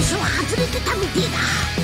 選手を外れてたみてえだ。